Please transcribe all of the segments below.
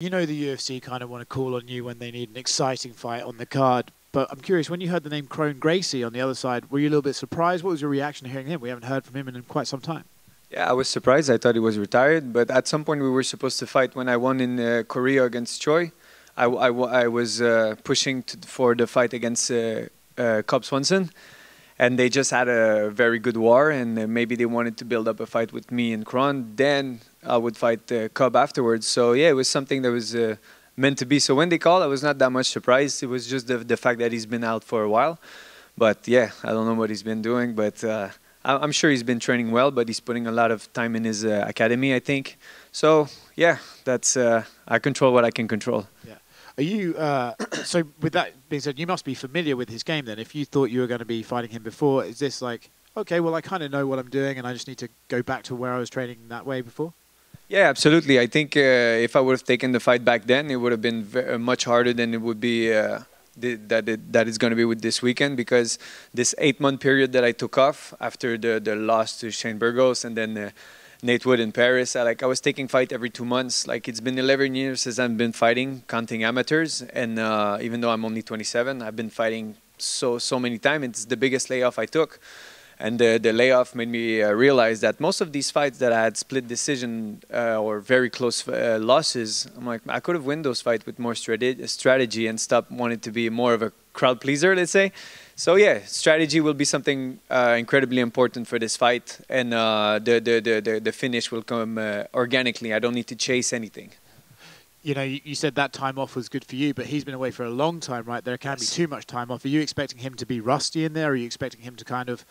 You know the UFC kind of want to call on you when they need an exciting fight on the card. But I'm curious, when you heard the name Kron Gracie on the other side, were you a little bit surprised? What was your reaction to hearing him? We haven't heard from him in quite some time. Yeah, I was surprised. I thought he was retired, but at some point we were supposed to fight when I won in uh, Korea against Choi. I, I, I was uh, pushing to, for the fight against uh, uh, Cub Swanson, and they just had a very good war, and uh, maybe they wanted to build up a fight with me and Kron. Then I would fight uh, Cub afterwards. So yeah, it was something that was uh, meant to be. So when they called, I was not that much surprised. It was just the, the fact that he's been out for a while. But yeah, I don't know what he's been doing, but uh, I'm sure he's been training well. But he's putting a lot of time in his uh, academy, I think. So yeah, that's uh, I control what I can control. Yeah. Are you uh, so? With that being said, you must be familiar with his game. Then, if you thought you were going to be fighting him before, is this like okay? Well, I kind of know what I'm doing, and I just need to go back to where I was training that way before. Yeah, absolutely. I think uh, if I would have taken the fight back then, it would have been very, uh, much harder than it would be uh, that it, that it's going to be with this weekend because this eight month period that I took off after the the loss to Shane Burgos and then. Uh, Nate Wood in Paris. I, like I was taking fight every two months. Like it's been 11 years since I've been fighting, counting amateurs. And uh, even though I'm only 27, I've been fighting so so many times. It's the biggest layoff I took. And the, the layoff made me uh, realize that most of these fights that I had split decision uh, or very close uh, losses, I'm like, I could have won those fights with more strategy and stop wanting to be more of a crowd pleaser, let's say. So yeah, strategy will be something uh, incredibly important for this fight, and uh, the, the, the, the finish will come uh, organically. I don't need to chase anything you know, you, said that time off was good for you, but he's been away for a long time, right? There can be too much time off. Are you expecting him to be rusty in there? Are you expecting him to kind of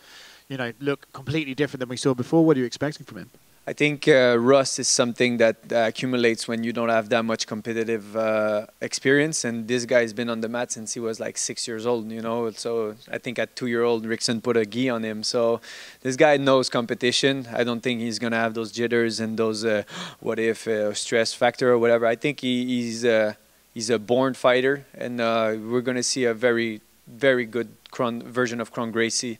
you know, look completely different than we saw before? What are you expecting from him? I think uh, rust is something that uh, accumulates when you don't have that much competitive uh, experience. And this guy has been on the mat since he was like six years old, you know. So I think at two-year-old, Rickson put a gi on him. So this guy knows competition. I don't think he's gonna have those jitters and those uh, what if uh, stress factor or whatever. I think he, he's uh, he's a born fighter, and we're gonna see a very very good version of Kron Gracie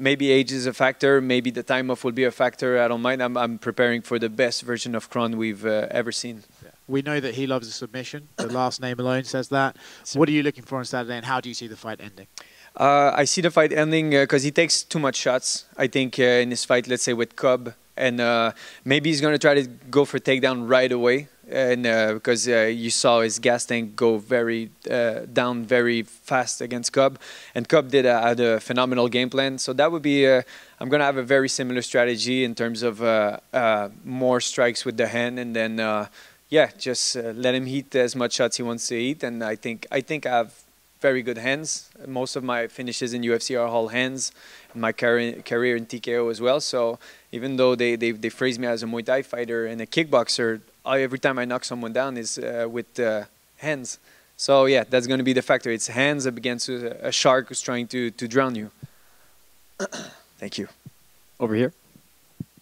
maybe age is a factor, maybe the time off will be a factor. I don't mind. I'm, I'm preparing for the best version of Kron we've uh, ever seen. We know that he loves a submission. The last name alone says that. What are you looking for on Saturday, and how do you see the fight ending? Uh, I see the fight ending because uh, he takes too much shots. I think uh, in his fight, let's say with Cub, and uh, maybe he's going to try to go for takedown right away and uh, because uh, you saw his gas tank go very uh, down very fast against Cub, and Cub did uh, had a phenomenal game plan. So that would be uh, I'm gonna have a very similar strategy in terms of uh, more strikes with the hand, and then yeah, just let him eat as much shots he wants to eat. And I think I think I have very good hands. Most of my finishes in UFC are all hands. My career, career in TKO as well. So even though they, they, they phrase me as a Muay Thai fighter and a kickboxer, I, every time I knock someone down is uh, with uh, hands. So yeah, that's going to be the factor. It's hands against a, a shark who's trying to, to drown you. Thank you. Over here.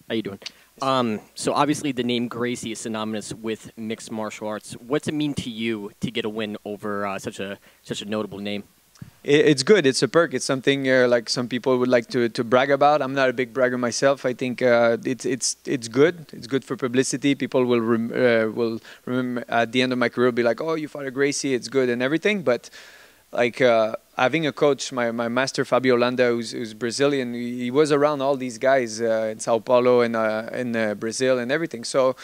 How you doing? Um, so obviously the name Gracie is synonymous with mixed martial arts. What's it mean to you to get a win over uh, such a such a notable name? It's good. It's a perk. It's something uh, like some people would like to, to brag about. I'm not a big bragger myself. I think uh, it's it's it's good. It's good for publicity. People will rem uh, will remember at the end of my career be like, oh, you fought a Gracie. It's good and everything. But like uh, having a coach, my, my master Fabio Landa, who's, who's Brazilian, he was around all these guys uh, in Sao Paulo and uh, in Brazil and everything. So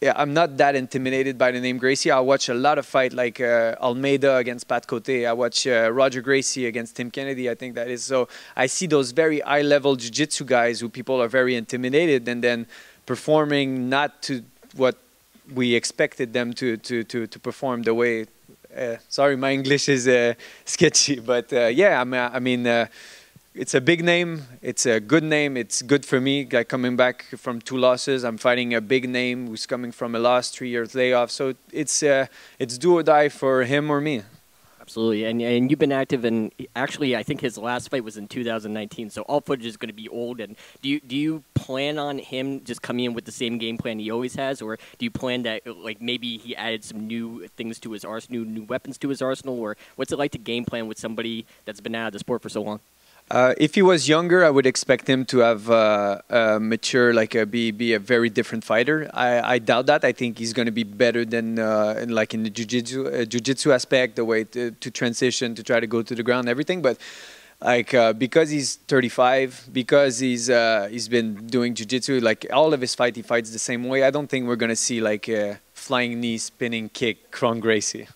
yeah, I'm not that intimidated by the name Gracie. I watch a lot of fight like uh, Almeida against Pat Cote. I watch uh, Roger Gracie against Tim Kennedy. I think that is so. I see those very high level jiu-jitsu guys who people are very intimidated and then performing not to what we expected them to to to, to perform the way. Uh, sorry, my English is uh, sketchy, but uh, yeah, I'm, I mean uh, it's a big name. It's a good name. It's good for me. Like coming back from two losses, I'm fighting a big name who's coming from a loss, three years layoff. So it's uh, it's do or die for him or me. Absolutely, and and you've been active, and actually, I think his last fight was in 2019. So all footage is going to be old. And do you do you plan on him just coming in with the same game plan he always has, or do you plan that like maybe he added some new things to his arsenal, new, new weapons to his arsenal, or what's it like to game plan with somebody that's been out of the sport for so long? Uh, if he was younger, I would expect him to have uh, uh, mature, like uh, be be a very different fighter. I, I doubt that. I think he's going to be better than uh, in, like in the jiu-jitsu, uh, jiu-jitsu aspect, the way to, to transition, to try to go to the ground, everything. But like uh, because he's 35, because he's uh, he's been doing jiu-jitsu, like all of his fight, he fights the same way. I don't think we're going to see like a flying knee, spinning kick, Kron Gracie.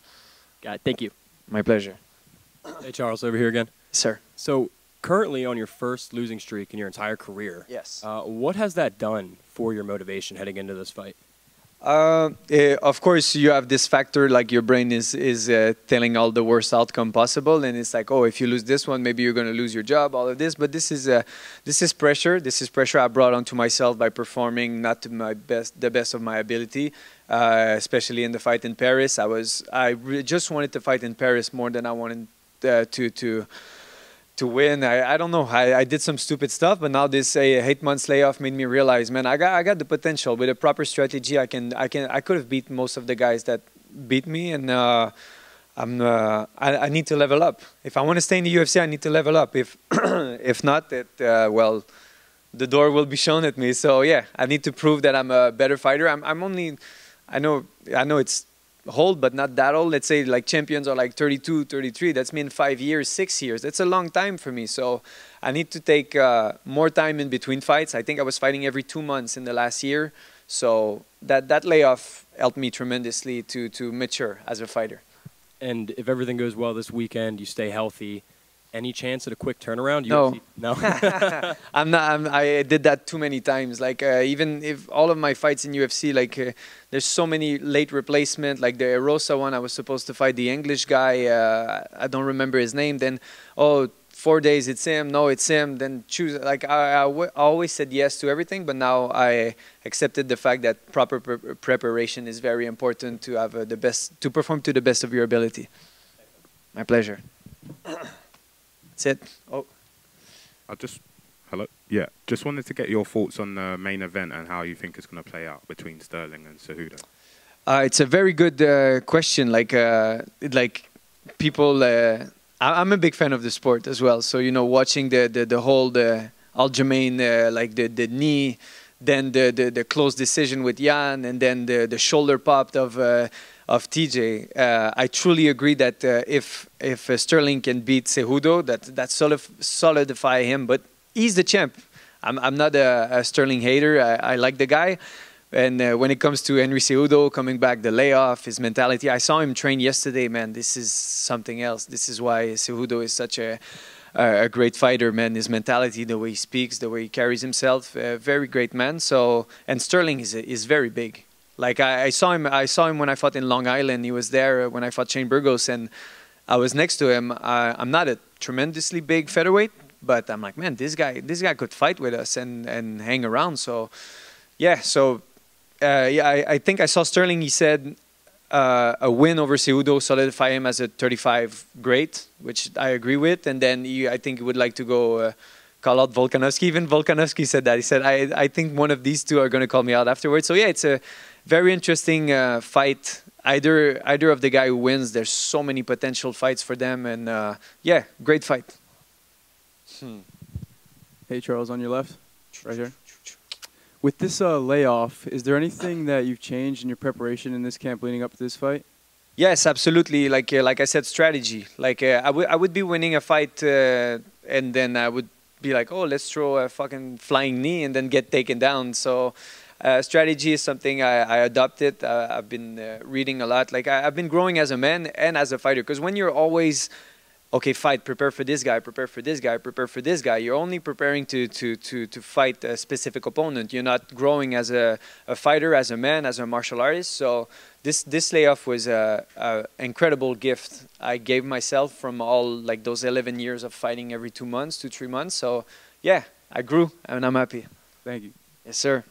Got it. Thank you. My pleasure, Hey, Charles, over here again. sir. So, currently on your first losing streak in your entire career, Yes. uh, what has that done for your motivation heading into this fight? Uh, eh, of course, you have this factor like your brain is is uh, telling all the worst outcome possible, and it's like, oh, if you lose this one, maybe you're going to lose your job, all of this. But this is uh, this is pressure. This is pressure I brought onto myself by performing not to my best, the best of my ability. Uh, especially in the fight in Paris, I was I re- just wanted to fight in Paris more than I wanted uh, to to to win. I, I don't know. I, I did some stupid stuff, but now this uh, eight months layoff made me realize, man, I got I got the potential with a proper strategy. I can I can I could have beat most of the guys that beat me, and uh, I'm uh, I, I need to level up. If I want to stay in the UFC, I need to level up. If if not, it uh, well, the door will be shown at me. So yeah, I need to prove that I'm a better fighter. I'm I'm only I know I know it's old, but not that old. Let's say like champions are like 32, 33. That's mean five years, six years. That's a long time for me. So I need to take uh, more time in between fights. I think I was fighting every two months in the last year. So that, that layoff helped me tremendously to, to mature as a fighter. And if everything goes well this weekend, you stay healthy. Any chance at a quick turnaround? No. UFC no. I'm not. I'm, I did that too many times. Like uh, even if all of my fights in UFC, like uh, there's so many late replacement. Like the Erosa one, I was supposed to fight the English guy. Uh, I don't remember his name. Then oh, four days it's him. No, it's him. Then choose. Like I, I w- I always said yes to everything, but now I accepted the fact that proper pre- preparation is very important to have uh, the best to perform to the best of your ability. My pleasure. That's it. Oh. I just hello. Yeah, just wanted to get your thoughts on the main event and how you think it's going to play out between Sterling and Cejudo. Uh, it's a very good uh, question. Like, uh, like people, uh, I- I'm a big fan of the sport as well. So you know, watching the the, the whole the Aljamain, uh, like the the knee, then the, the the close decision with Yan, and then the the shoulder popped of. Uh, of TJ, uh, I truly agree that uh, if if uh, Sterling can beat Cejudo, that that solidify him. But he's the champ. I'm I'm not a, a Sterling hater. I, I like the guy. And uh, when it comes to Henry Cejudo coming back, the layoff, his mentality, I saw him train yesterday, man. This is something else. This is why Cejudo is such a, a, great fighter, man. His mentality, the way he speaks, the way he carries himself, a very great man. So, and Sterling is, is very big. Like I, I saw him, I saw him when I fought in Long Island. He was there uh, when I fought Shane Burgos, and I was next to him. I, I'm not a tremendously big featherweight, but I'm like, man, this guy, this guy could fight with us and and hang around. So, yeah. So, uh, yeah, I, I think I saw Sterling. He said uh, a win over Cejudo solidify him as a 35 great, which I agree with. And then he, I think he would like to go. Uh, Call out Volkanovski. Even Volkanovski said that. He said, "I, I think one of these two are going to call me out afterwards." So yeah, it's a very interesting uh, fight. Either either of the guy who wins, there's so many potential fights for them, and uh, yeah, great fight. Hey, Charles, on your left, right here. With this uh, layoff, is there anything that you've changed in your preparation in this camp leading up to this fight? Yes, absolutely. Like uh, like I said, strategy. Like uh, I would I would be winning a fight, uh, and then I would be like, oh, let's throw a fucking flying knee, and then get taken down. So. Uh, strategy is something I, I adopted. Uh, I've been reading a lot. Like I, I've been growing as a man and as a fighter. Because when you're always okay, fight, prepare for this guy, prepare for this guy, prepare for this guy. You're only preparing to, to, to, to fight a specific opponent. You're not growing as a, a fighter, as a man, as a martial artist. So this, this layoff was a, a incredible gift I gave myself from all like those 11 years of fighting every two months, two, three months. So yeah, I grew and I'm happy. Thank you. Yes, sir.